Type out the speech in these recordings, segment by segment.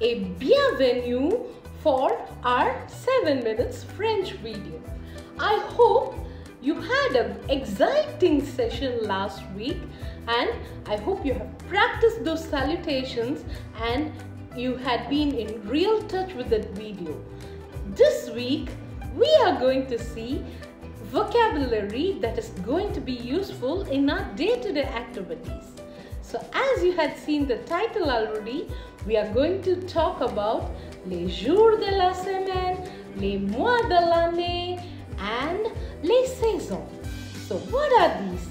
et bienvenue for our 7 minutes French video. I hope you had an exciting session last week and I hope you have practiced those salutations and you had been in real touch with that video. This week we are going to see vocabulary that is going to be useful in our day-to-day -day activities. So as you had seen the title already, we are going to talk about les jours de la semaine, les mois de l'année and les saisons. So what are these?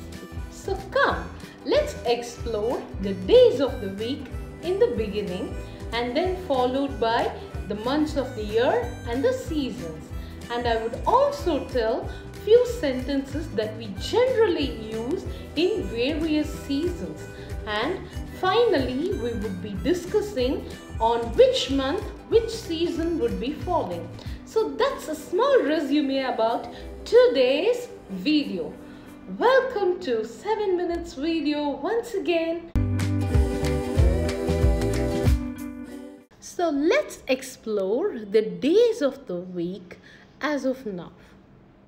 So come, let's explore the days of the week in the beginning and then followed by the months of the year and the seasons. And I would also tell few sentences that we generally use in various seasons. And finally, we would be discussing on which month which season would be falling. So that's a small resume about today's video. Welcome to 7 minutes video once again. So let's explore the days of the week as of now.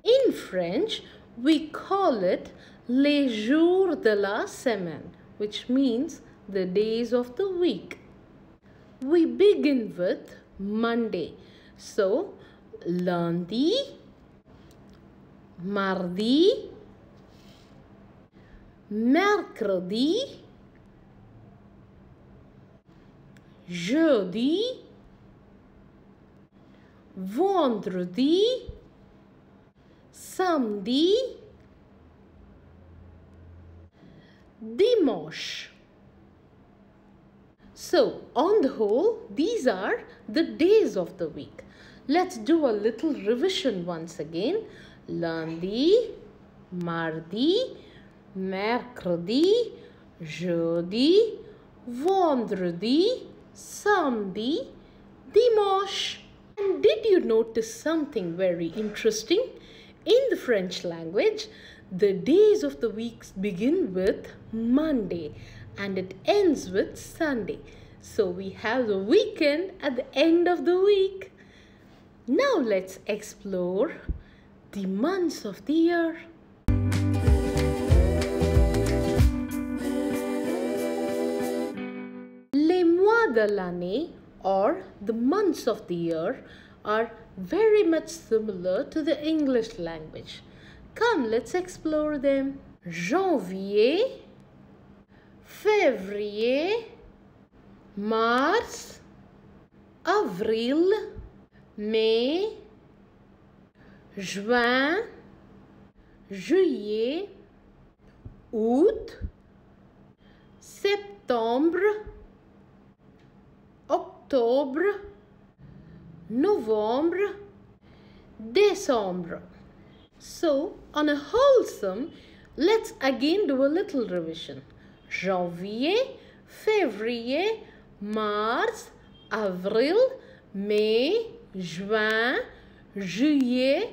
In French, we call it les jours de la semaine, which means the days of the week. We begin with Monday. So, lundi, mardi, mercredi, jeudi, vendredi, samedi, dimanche. So, on the whole, these are the days of the week. Let's do a little revision once again. Lundi, mardi, mercredi, jeudi, vendredi, samedi, dimanche. And did you notice something very interesting? In the French language, the days of the weeks begin with Monday and it ends with Sunday. So we have the weekend at the end of the week. Now let's explore the months of the year. Les mois de l'année or the months of the year are very much similar to the English language. Come, let's explore them. Janvier, février, mars, avril, mai, juin, juillet, août, septembre, octobre, novembre, décembre. So, on a wholesome, let's again do a little revision. Janvier, février, mars, avril, mai, juin, juillet,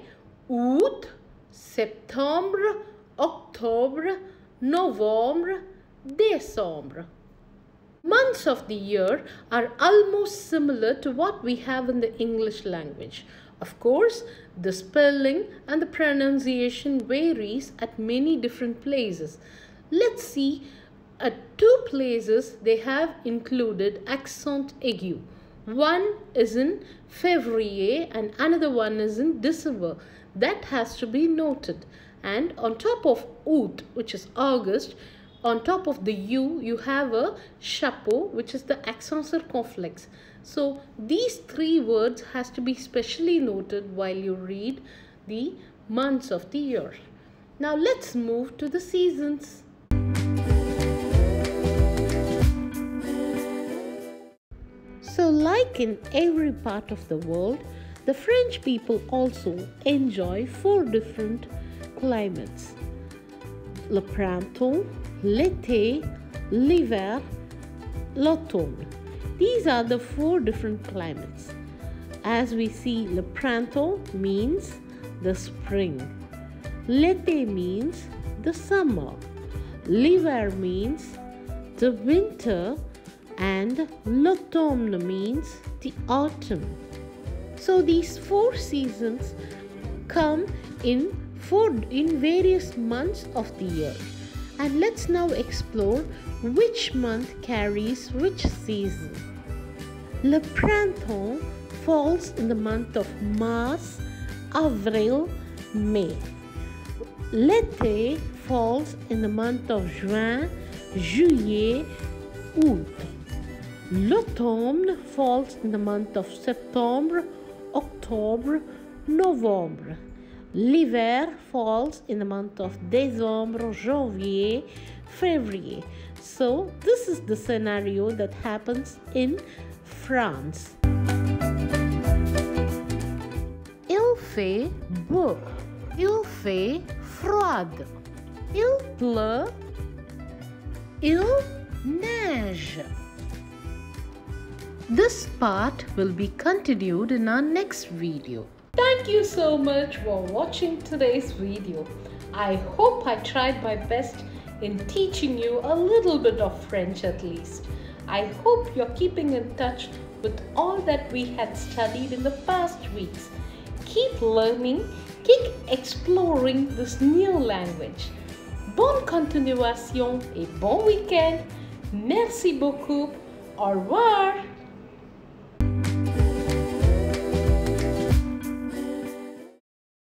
août, septembre, octobre, novembre, décembre. Months of the year are almost similar to what we have in the English language. Of course, the spelling and the pronunciation varies at many different places. Let's see at two places they have included accent aigu. One is in February and another one is in December. That has to be noted. And on top of Août, which is August, on top of the U, you have a chapeau, which is the accent circumflex. So these three words has to be specially noted while you read the months of the year. Now let's move to the seasons. So like in every part of the world, the French people also enjoy four different climates. Le printemps, l'été, l'hiver, l'automne. These are the four different climates. As we see, le printemps means the spring. L'été means the summer. L'hiver means the winter and l'automne means the autumn. So these four seasons come in four in various months of the year. And let's now explore which month carries which season. Le printemps falls in the month of Mars, Avril, May. L'été falls in the month of Juin, Juillet, Août. L'automne falls in the month of September, October, November. L'hiver falls in the month of December, Janvier, February. So, this is the scenario that happens in France. Il fait beau. Il fait froid. Il pleut. Il neige. This part will be continued in our next video. Thank you so much for watching today's video. I hope I tried my best in teaching you a little bit of French at least. I hope you're keeping in touch with all that we had studied in the past weeks. Keep learning, keep exploring this new language. Bonne continuation et bon week-end. Merci beaucoup. Au revoir.